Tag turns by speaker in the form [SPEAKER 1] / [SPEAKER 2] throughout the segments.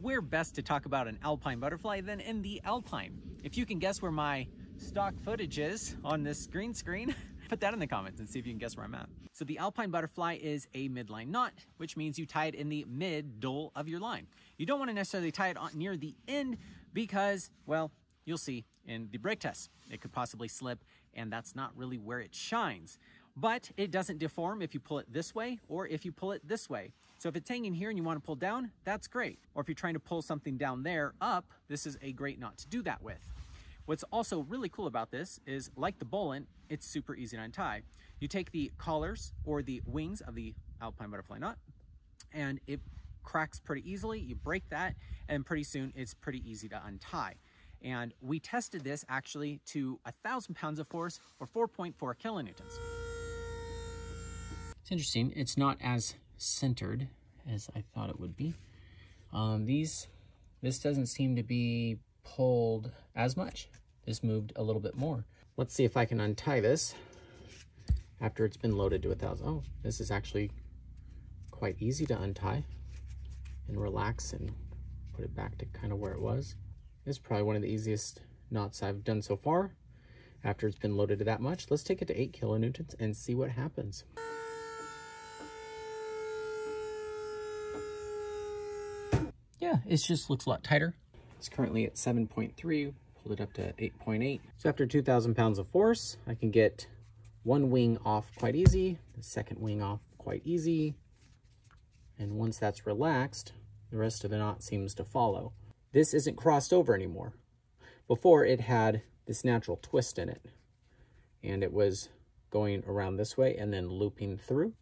[SPEAKER 1] where best to talk about an alpine butterfly than in the alpine? If you can guess where my stock footage is on this green screen, put that in the comments and see if you can guess where I'm at. So the alpine butterfly is a midline knot, which means you tie it in the middle of your line. You don't want to necessarily tie it on near the end because, well, you'll see in the break test. It could possibly slip and that's not really where it shines. But it doesn't deform if you pull it this way or if you pull it this way. So if it's hanging here and you want to pull down, that's great. Or if you're trying to pull something down there up, this is a great knot to do that with. What's also really cool about this is like the bowline, it's super easy to untie. You take the collars or the wings of the alpine butterfly knot and it cracks pretty easily. You break that and pretty soon it's pretty easy to untie. And we tested this actually to a thousand pounds of force or 4.4 kilonewtons. It's interesting. It's not as centered as I thought it would be. Um, these, this doesn't seem to be pulled as much. This moved a little bit more. Let's see if I can untie this after it's been loaded to a thousand. Oh, this is actually quite easy to untie and relax and put it back to kind of where it was. It's probably one of the easiest knots I've done so far after it's been loaded to that much. Let's take it to 8 kilonewtons and see what happens. Yeah, it just looks a lot tighter. It's currently at 7.3, pulled it up to 8.8. So after 2,000 pounds of force, I can get one wing off quite easy, the second wing off quite easy, and once that's relaxed, the rest of the knot seems to follow. This isn't crossed over anymore. Before it had this natural twist in it and it was going around this way and then looping through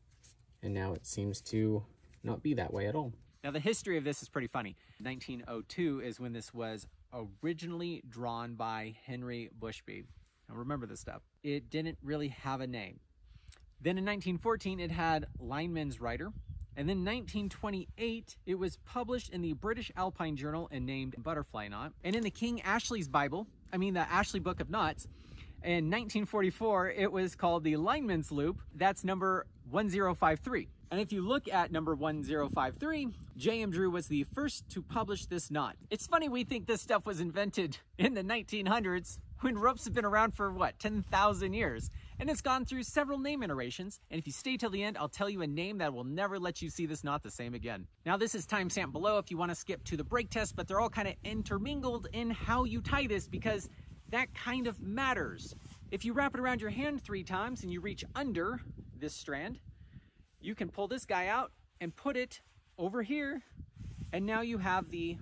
[SPEAKER 1] and now it seems to not be that way at all. Now the history of this is pretty funny. 1902 is when this was originally drawn by Henry Bushby. Now remember this stuff. It didn't really have a name. Then in 1914 it had Lineman's Rider and then 1928, it was published in the British Alpine Journal and named Butterfly Knot. And in the King Ashley's Bible, I mean the Ashley Book of Knots, in 1944, it was called the Lineman's Loop. That's number 1053. And if you look at number 1053, J.M. Drew was the first to publish this knot. It's funny we think this stuff was invented in the 1900s when ropes have been around for what, 10,000 years? And it's gone through several name iterations, and if you stay till the end, I'll tell you a name that will never let you see this knot the same again. Now this is timestamp below if you wanna skip to the break test, but they're all kind of intermingled in how you tie this because that kind of matters. If you wrap it around your hand three times and you reach under this strand, you can pull this guy out and put it over here, and now you have the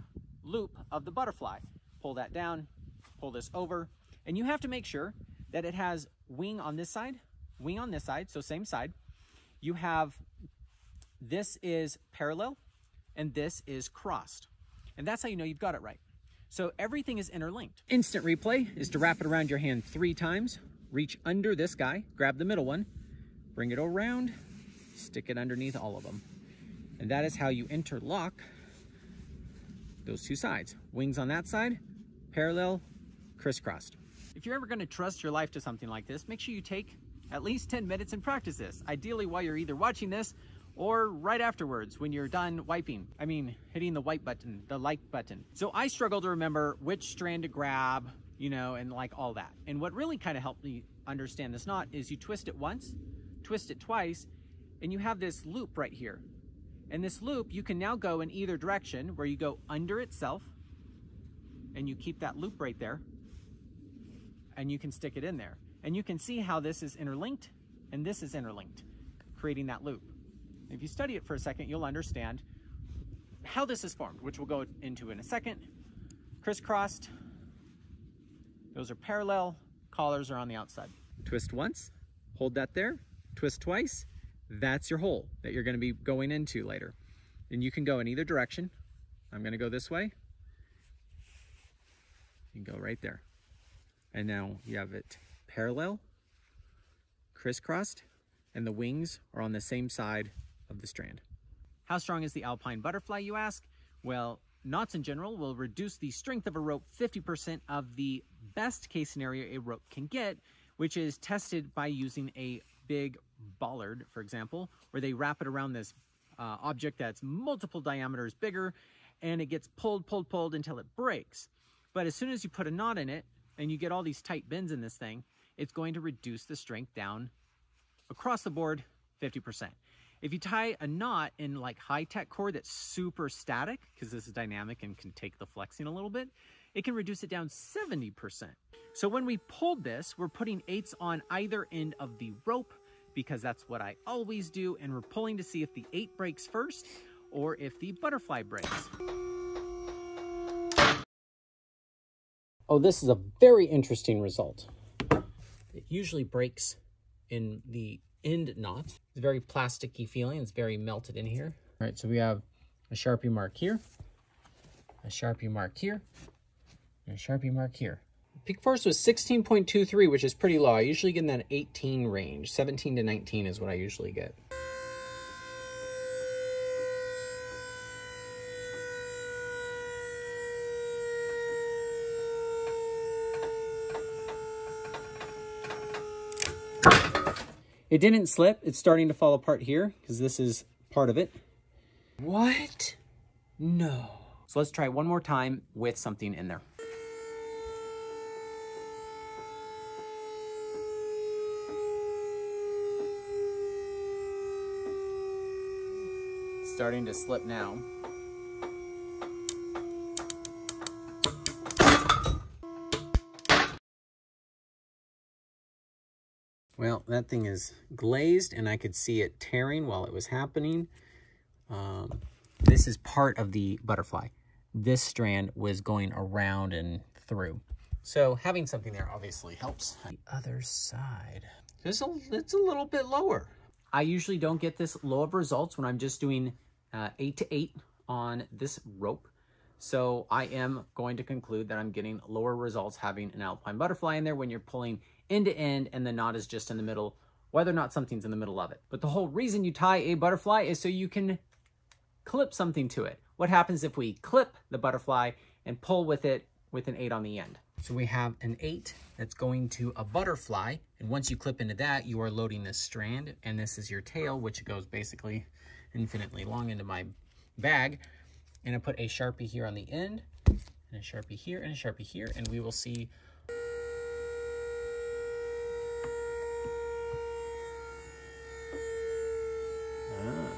[SPEAKER 1] loop of the butterfly. Pull that down, pull this over, and you have to make sure that it has wing on this side, wing on this side, so same side. You have, this is parallel, and this is crossed. And that's how you know you've got it right. So everything is interlinked. Instant replay is to wrap it around your hand three times, reach under this guy, grab the middle one, bring it around, stick it underneath all of them. And that is how you interlock those two sides. Wings on that side, parallel, crisscrossed. If you're ever gonna trust your life to something like this, make sure you take at least 10 minutes and practice this. Ideally while you're either watching this or right afterwards when you're done wiping. I mean, hitting the white button, the like button. So I struggle to remember which strand to grab, you know, and like all that. And what really kind of helped me understand this knot is you twist it once, twist it twice, and you have this loop right here. And this loop, you can now go in either direction where you go under itself and you keep that loop right there and you can stick it in there. And you can see how this is interlinked and this is interlinked, creating that loop. If you study it for a second, you'll understand how this is formed, which we'll go into in a second. Crisscrossed, those are parallel, collars are on the outside. Twist once, hold that there, twist twice, that's your hole that you're gonna be going into later. And you can go in either direction. I'm gonna go this way. You can go right there. And now you have it parallel, crisscrossed, and the wings are on the same side of the strand. How strong is the alpine butterfly, you ask? Well, knots in general will reduce the strength of a rope 50% of the best case scenario a rope can get, which is tested by using a big bollard, for example, where they wrap it around this uh, object that's multiple diameters bigger and it gets pulled, pulled, pulled until it breaks. But as soon as you put a knot in it and you get all these tight bends in this thing, it's going to reduce the strength down across the board 50%. If you tie a knot in like high-tech cord that's super static, because this is dynamic and can take the flexing a little bit, it can reduce it down 70%. So when we pulled this, we're putting eights on either end of the rope because that's what I always do. And we're pulling to see if the eight breaks first or if the butterfly breaks. Oh, this is a very interesting result. It usually breaks in the end knot. It's very plasticky feeling. It's very melted in here. All right, so we have a Sharpie mark here, a Sharpie mark here, and a Sharpie mark here. Peak force was 16.23, which is pretty low. I usually get in that 18 range. 17 to 19 is what I usually get. It didn't slip. It's starting to fall apart here because this is part of it. What? No. So let's try one more time with something in there. Starting to slip now. Well, that thing is glazed and I could see it tearing while it was happening. Um, this is part of the butterfly. This strand was going around and through. So having something there obviously helps. The other side. It's a, it's a little bit lower. I usually don't get this low of results when I'm just doing uh, 8 to 8 on this rope. So I am going to conclude that I'm getting lower results having an alpine butterfly in there when you're pulling end to end and the knot is just in the middle, whether or not something's in the middle of it. But the whole reason you tie a butterfly is so you can clip something to it. What happens if we clip the butterfly and pull with it with an 8 on the end? So we have an 8 that's going to a butterfly, and once you clip into that, you are loading this strand, and this is your tail, which goes basically infinitely long into my bag. And I put a Sharpie here on the end, and a Sharpie here, and a Sharpie here, and we will see ah.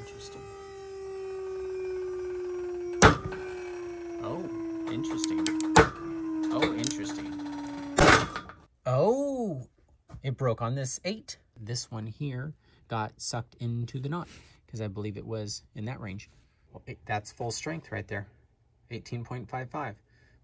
[SPEAKER 1] Interesting. Oh, interesting. Oh, interesting. Oh, it broke on this eight this one here got sucked into the knot because I believe it was in that range. Well, it, that's full strength right there, 18.55.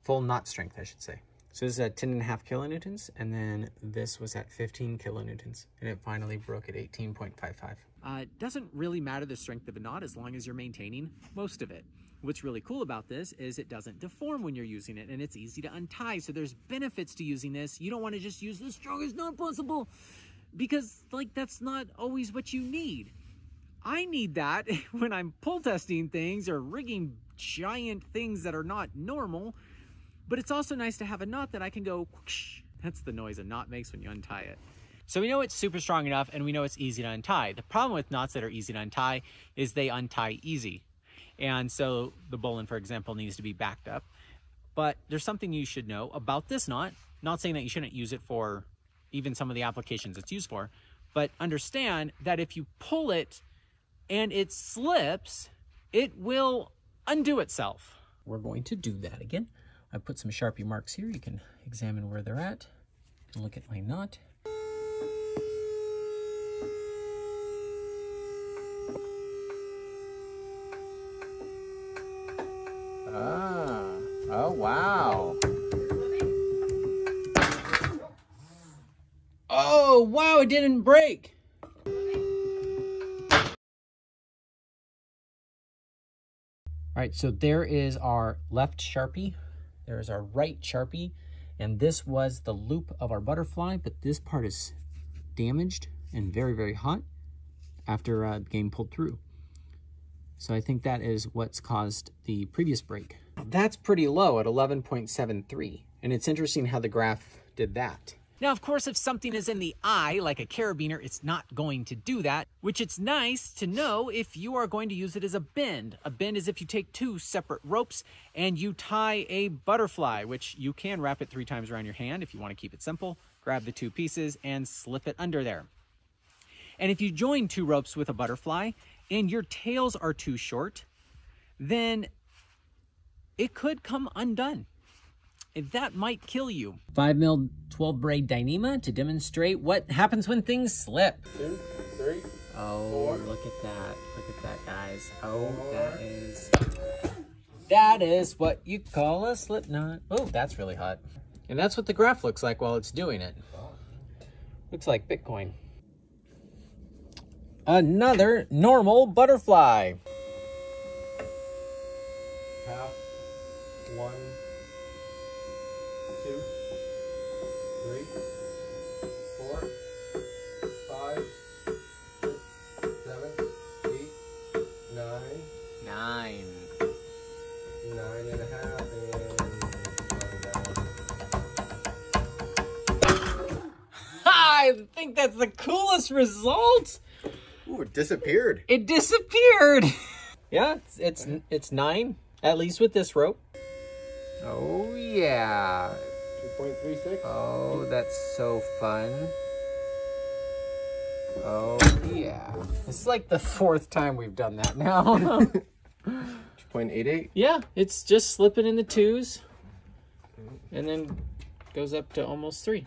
[SPEAKER 1] Full knot strength, I should say. So this is at 10 and a half kilonewtons, and then this was at 15 kilonewtons, and it finally broke at 18.55. Uh, it doesn't really matter the strength of a knot as long as you're maintaining most of it. What's really cool about this is it doesn't deform when you're using it, and it's easy to untie, so there's benefits to using this. You don't want to just use the strongest knot possible because like that's not always what you need. I need that when I'm pull testing things or rigging giant things that are not normal, but it's also nice to have a knot that I can go, whoosh. that's the noise a knot makes when you untie it. So we know it's super strong enough and we know it's easy to untie. The problem with knots that are easy to untie is they untie easy. And so the bowline, for example, needs to be backed up. But there's something you should know about this knot. Not saying that you shouldn't use it for even some of the applications it's used for. But understand that if you pull it and it slips, it will undo itself. We're going to do that again. I put some Sharpie marks here. You can examine where they're at. Look at my knot. Ah, oh wow. Oh, wow, it didn't break. All right, so there is our left Sharpie. There is our right Sharpie. And this was the loop of our butterfly, but this part is damaged and very, very hot after uh, game pulled through. So I think that is what's caused the previous break. That's pretty low at 11.73. And it's interesting how the graph did that. Now, of course, if something is in the eye, like a carabiner, it's not going to do that, which it's nice to know if you are going to use it as a bend. A bend is if you take two separate ropes and you tie a butterfly, which you can wrap it three times around your hand if you want to keep it simple. Grab the two pieces and slip it under there. And if you join two ropes with a butterfly and your tails are too short, then it could come undone that might kill you. 5 mil 12 braid Dyneema to demonstrate what happens when things slip.
[SPEAKER 2] Two, three,
[SPEAKER 1] Oh,
[SPEAKER 2] four,
[SPEAKER 1] look at that. Look at that, guys. Oh,
[SPEAKER 2] four.
[SPEAKER 1] that is... That is what you call a slip knot. Oh, that's really hot. And that's what the graph looks like while it's doing it. Looks like Bitcoin. Another normal butterfly.
[SPEAKER 2] half, one,
[SPEAKER 1] I think that's the coolest result.
[SPEAKER 2] Ooh, it disappeared.
[SPEAKER 1] It disappeared. yeah, it's, it's it's nine at least with this rope. Oh yeah.
[SPEAKER 2] 2.36.
[SPEAKER 1] Oh, that's so fun. Oh yeah. This is like the fourth time we've done that now.
[SPEAKER 2] 2.88.
[SPEAKER 1] yeah, it's just slipping in the twos and then goes up to almost three.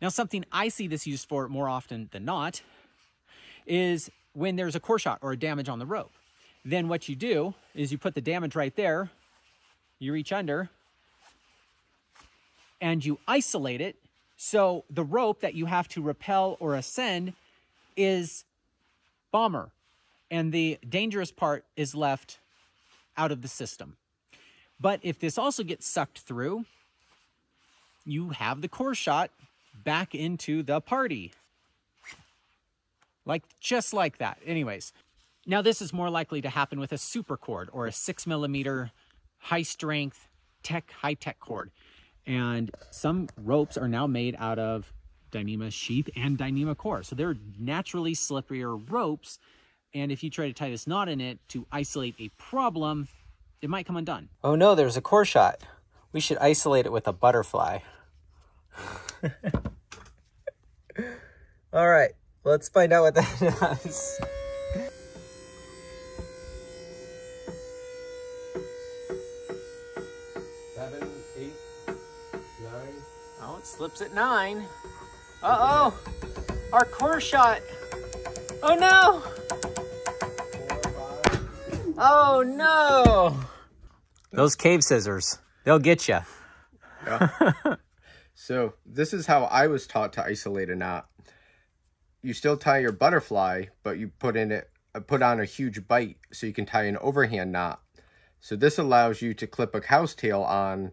[SPEAKER 1] Now, something I see this used for more often than not is when there's a core shot or a damage on the rope. Then what you do is you put the damage right there, you reach under, and you isolate it so the rope that you have to rappel or ascend is bomber, and the dangerous part is left out of the system. But if this also gets sucked through, you have the core shot back into the party. Like, just like that. Anyways, now this is more likely to happen with a super cord or a six millimeter high strength tech, high tech cord. And some ropes are now made out of Dyneema sheath and Dyneema core. So they're naturally slipperier ropes. And if you try to tie this knot in it to isolate a problem, it might come undone. Oh no, there's a core shot. We should isolate it with a butterfly. All right, let's find out what that does.
[SPEAKER 2] Seven, eight, nine.
[SPEAKER 1] Oh, it slips at nine. Uh-oh, our core shot. Oh no,
[SPEAKER 2] four, five.
[SPEAKER 1] oh no. Those cave scissors, they'll get you.
[SPEAKER 2] So this is how I was taught to isolate a knot. You still tie your butterfly, but you put in it, uh, put on a huge bite so you can tie an overhand knot. So this allows you to clip a cow's tail on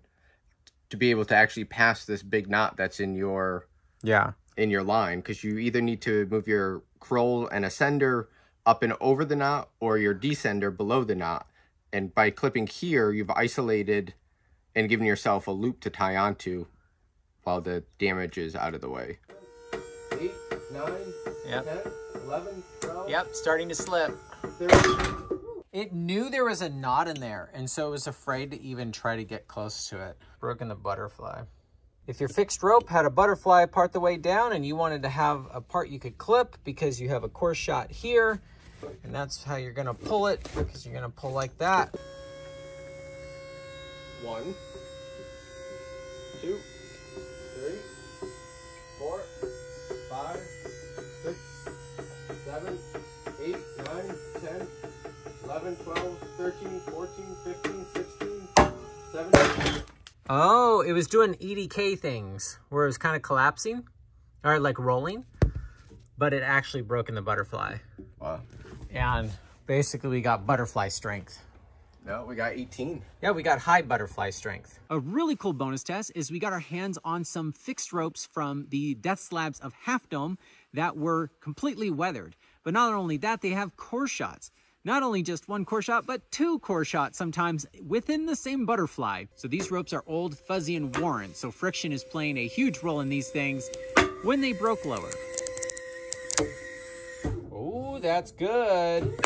[SPEAKER 2] to be able to actually pass this big knot that's in your
[SPEAKER 1] Yeah.
[SPEAKER 2] in your line because you either need to move your croll and ascender up and over the knot or your descender below the knot. And by clipping here, you've isolated and given yourself a loop to tie onto while the damage is out of the way. 8, 9,
[SPEAKER 1] Yep.
[SPEAKER 2] 10, 11, 12,
[SPEAKER 1] Yep, starting to slip.
[SPEAKER 2] 13.
[SPEAKER 1] It knew there was a knot in there, and so it was afraid to even try to get close to it. Broken the butterfly. If your fixed rope had a butterfly part the way down and you wanted to have a part you could clip because you have a core shot here, and that's how you're gonna pull it, because you're gonna pull like that.
[SPEAKER 2] 1, 2, 3, 4, 5, 6, 7, 8, 9, 10, 11, 12, 13, 14, 15, 16, 17.
[SPEAKER 1] Oh, it was doing EDK things where it was kind of collapsing or like rolling, but it actually broke in the butterfly.
[SPEAKER 2] Wow.
[SPEAKER 1] And basically we got butterfly strength.
[SPEAKER 2] No, we got 18.
[SPEAKER 1] Yeah, we got high butterfly strength. A really cool bonus test is we got our hands on some fixed ropes from the Death Slabs of Half Dome that were completely weathered. But not only that, they have core shots. not only just one core shot, but two core shots sometimes within the same butterfly. So these ropes are old, fuzzy, and worn, so friction is playing a huge role in these things when they broke lower. Oh, that's good.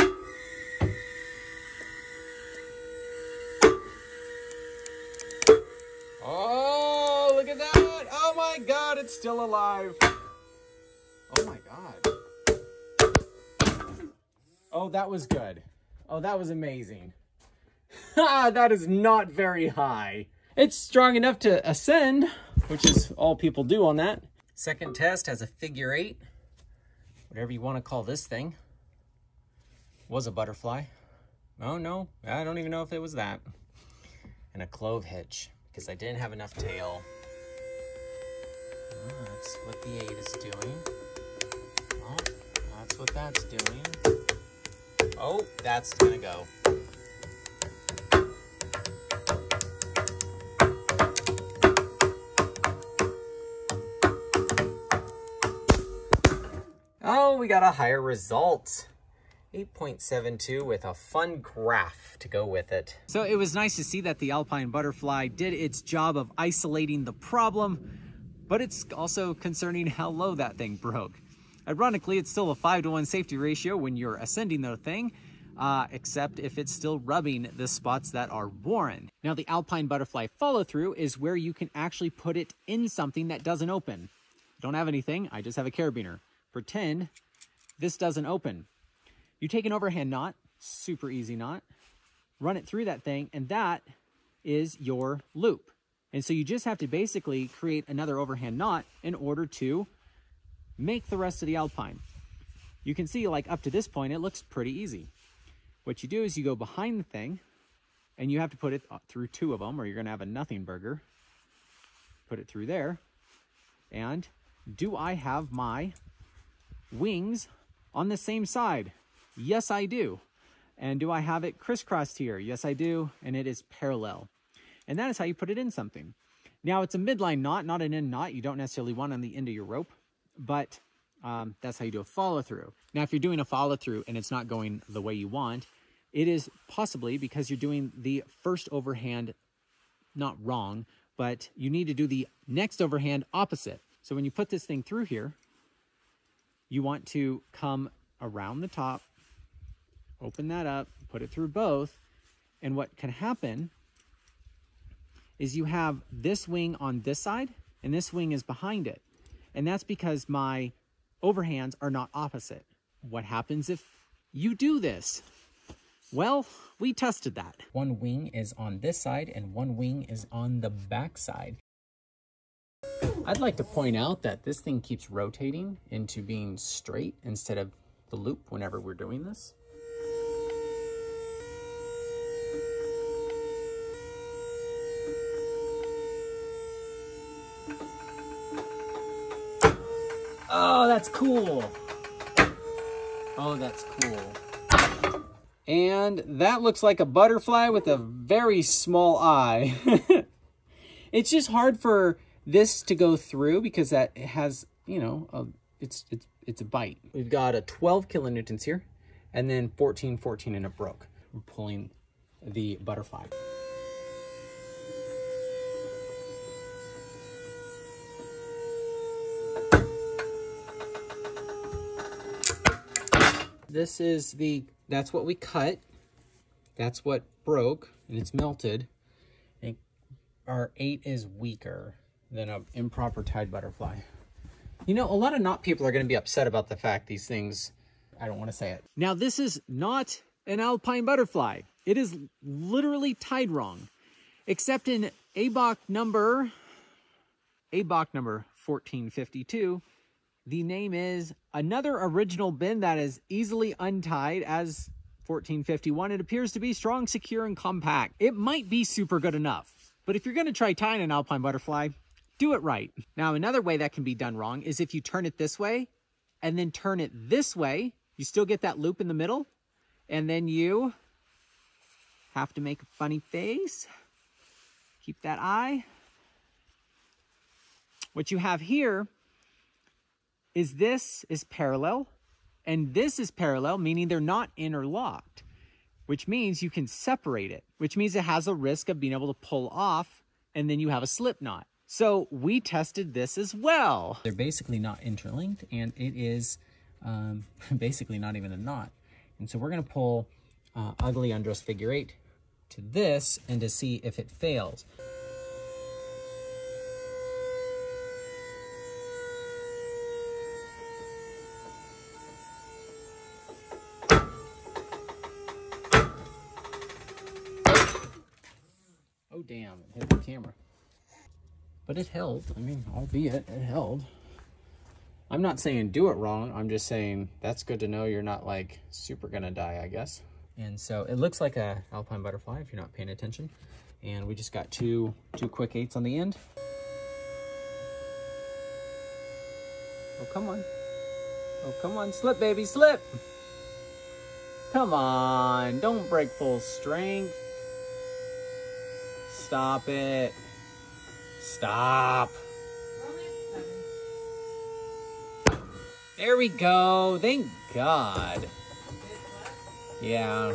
[SPEAKER 1] Oh, look at that. Oh my God, it's still alive. Oh my God. Oh, that was good. Oh, that was amazing. Ah, that is not very high. It's strong enough to ascend, which is all people do on that. Second test has a figure eight, whatever you want to call this thing. Was a butterfly. Oh no, I don't even know if it was that. And a clove hitch, because I didn't have enough tail. That's what the eight is doing. Oh, that's what that's doing. Oh, that's gonna go. Oh, we got a higher result. 8.72 with a fun graph to go with it. So it was nice to see that the Alpine Butterfly did its job of isolating the problem, but it's also concerning how low that thing broke. Ironically, it's still a 5 to 1 safety ratio when you're ascending the thing, uh, except if it's still rubbing the spots that are worn. Now, the Alpine Butterfly follow-through is where you can actually put it in something that doesn't open. Don't have anything, I just have a carabiner. Pretend this doesn't open. You take an overhand knot, super easy knot, run it through that thing, and that is your loop. And so you just have to basically create another overhand knot in order to make the rest of the alpine. You can see like up to this point, it looks pretty easy. What you do is you go behind the thing and you have to put it through two of them or you're gonna have a nothing burger. Put it through there. And do I have my wings on the same side? Yes, I do. And do I have it crisscrossed here? Yes, I do. And it is parallel. And that is how you put it in something. Now, it's a midline knot, not an end knot. You don't necessarily want on the end of your rope, but um, that's how you do a follow through. Now, if you're doing a follow through and it's not going the way you want, it is possibly because you're doing the first overhand not wrong, but you need to do the next overhand opposite. So when you put this thing through here, you want to come around the top, open that up, put it through both, and what can happen is you have this wing on this side, and this wing is behind it. And that's because my overhands are not opposite. What happens if you do this? Well, we tested that. One wing is on this side and one wing is on the back side. I'd like to point out that this thing keeps rotating into being straight instead of the loop whenever we're doing this. Oh, that's cool. Oh, that's cool. And that looks like a butterfly with a very small eye. it's just hard for this to go through because that has, you know, a, it's, it's, it's a bite. We've got a 12 kilonewtons here and then 14, 14 and it broke. We're pulling the butterfly. This is the, that's what we cut. That's what broke and it's melted. And our eight is weaker than an improper tied butterfly. You know, a lot of knot people are going to be upset about the fact these things, I don't want to say it. Now, this is not an alpine butterfly. It is literally tied wrong, except in ABOK number, ABOK number 1452, the name is another original bend that is easily untied as 1451. It appears to be strong, secure, and compact. It might be super good enough, but if you're going to try tying an alpine butterfly, do it right. Now, another way that can be done wrong is if you turn it this way and then turn it this way, you still get that loop in the middle, and then you have to make a funny face. Keep that eye. What you have here is this is parallel and this is parallel, meaning they're not interlocked. which means you can separate it, which means it has a risk of being able to pull off and then you have a slip knot. So we tested this as well. They're basically not interlinked and it is um, basically not even a knot. And so we're gonna pull uh, ugly undress figure eight to this and to see if it fails. Damn, it hit the camera. But it held, I mean, albeit it held. I'm not saying do it wrong, I'm just saying that's good to know you're not like super gonna die, I guess. And so it looks like a alpine butterfly if you're not paying attention. And we just got two, two quick eights on the end. Oh, come on. Oh, come on, slip, baby, slip. Come on, don't break full strength. Stop it. Stop. There we go. Thank God. Yeah.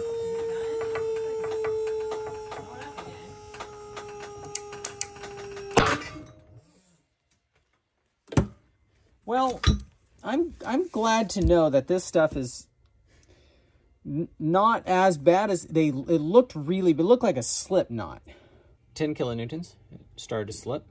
[SPEAKER 1] Well, I'm I'm glad to know that this stuff is not as bad as they it looked really but it looked like a slip knot 10 kilonewtons it started to slip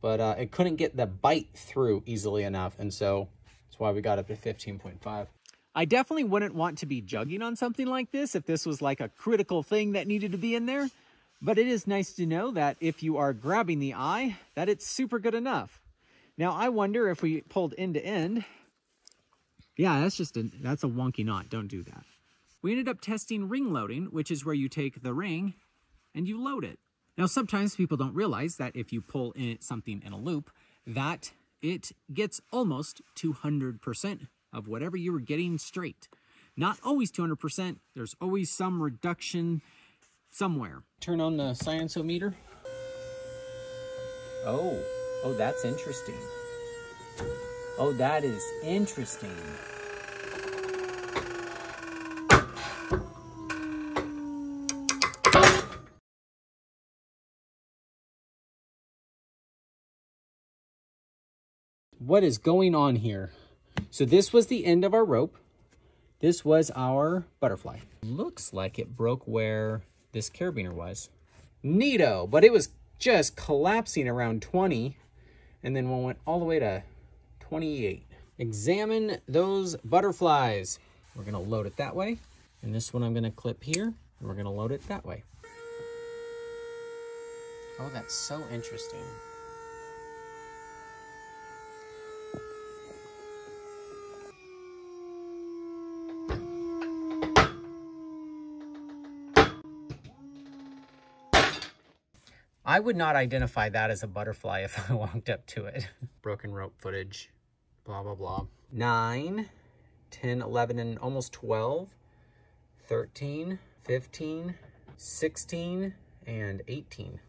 [SPEAKER 1] but uh, it couldn't get the bite through easily enough and so that's why we got up to 15.5 I definitely wouldn't want to be jugging on something like this if this was like a critical thing that needed to be in there. But it is nice to know that if you are grabbing the eye, that it's super good enough. Now, I wonder if we pulled end to end. Yeah, that's just a, that's a wonky knot. Don't do that. We ended up testing ring loading, which is where you take the ring and you load it. Now, sometimes people don't realize that if you pull in something in a loop, that it gets almost 200% of whatever you were getting straight. Not always 200%. There's always some reduction somewhere. Turn on the scientometer. Oh, oh, that's interesting. Oh, that is interesting. What is going on here? So this was the end of our rope. This was our butterfly. Looks like it broke where this carabiner was. Neato, but it was just collapsing around 20 and then one went all the way to 28. Examine those butterflies. We're gonna load it that way. And this one I'm gonna clip here and we're gonna load it that way. Oh, that's so interesting. I would not identify that as a butterfly if I walked up to it. Broken rope footage, blah, blah, blah. 9, 10, 11, and almost 12, 13, 15, 16, and 18.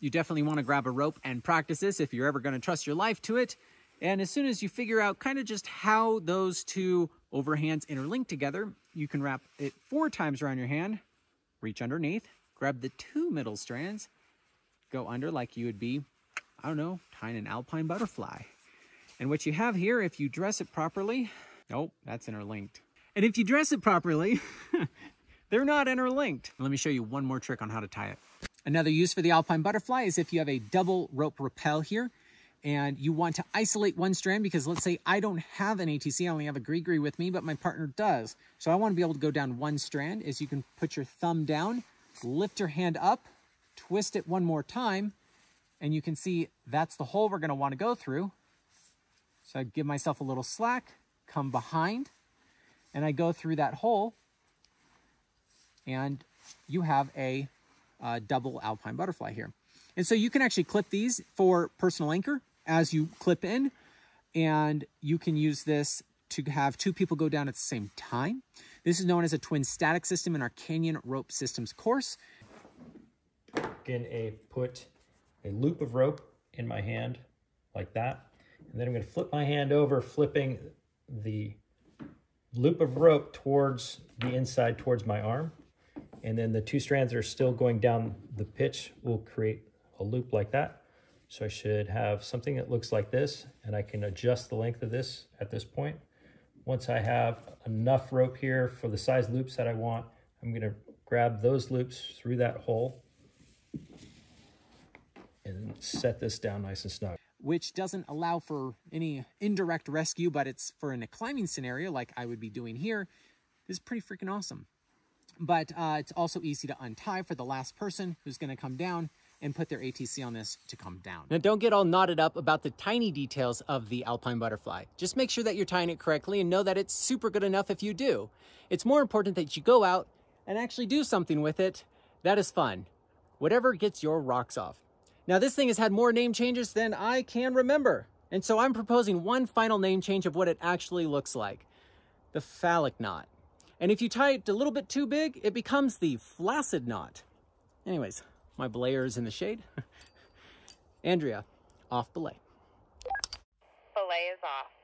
[SPEAKER 1] You definitely want to grab a rope and practice this if you're ever going to trust your life to it. And as soon as you figure out kind of just how those two overhands interlink together, you can wrap it four times around your hand, reach underneath, grab the two middle strands, go under like you would be, I don't know, tying an alpine butterfly. And what you have here, if you dress it properly, nope, that's interlinked. And if you dress it properly, they're not interlinked. Let me show you one more trick on how to tie it. Another use for the alpine butterfly is if you have a double rope rappel here and you want to isolate one strand because let's say I don't have an ATC, I only have a GriGri with me, but my partner does. So I want to be able to go down one strand is you can put your thumb down, lift your hand up, twist it one more time, and you can see that's the hole we're gonna wanna go through. So I give myself a little slack, come behind, and I go through that hole, and you have a uh, double alpine butterfly here. And so you can actually clip these for personal anchor as you clip in, and you can use this to have two people go down at the same time. This is known as a twin static system in our Canyon Rope Systems course
[SPEAKER 3] going to put a loop of rope in my hand like that. And then I'm going to flip my hand over, flipping the loop of rope towards the inside, towards my arm. And then the two strands that are still going down the pitch will create a loop like that. So I should have something that looks like this and I can adjust the length of this at this point. Once I have enough rope here for the size loops that I want, I'm gonna grab those loops through that hole and set this down nice and snug.
[SPEAKER 1] Which doesn't allow for any indirect rescue, but it's for in a climbing scenario like I would be doing here. This is pretty freaking awesome. But uh, it's also easy to untie for the last person who's gonna come down and put their ATC on this to come down. Now don't get all knotted up about the tiny details of the Alpine Butterfly. Just make sure that you're tying it correctly and know that it's super good enough if you do. It's more important that you go out and actually do something with it. That is fun. Whatever gets your rocks off. Now this thing has had more name changes than I can remember. And so I'm proposing one final name change of what it actually looks like. The phallic knot. And if you tie it a little bit too big, it becomes the flaccid knot. Anyways, my belayer is in the shade. Andrea, off belay.
[SPEAKER 4] Belay is off.